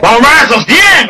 Por más bien.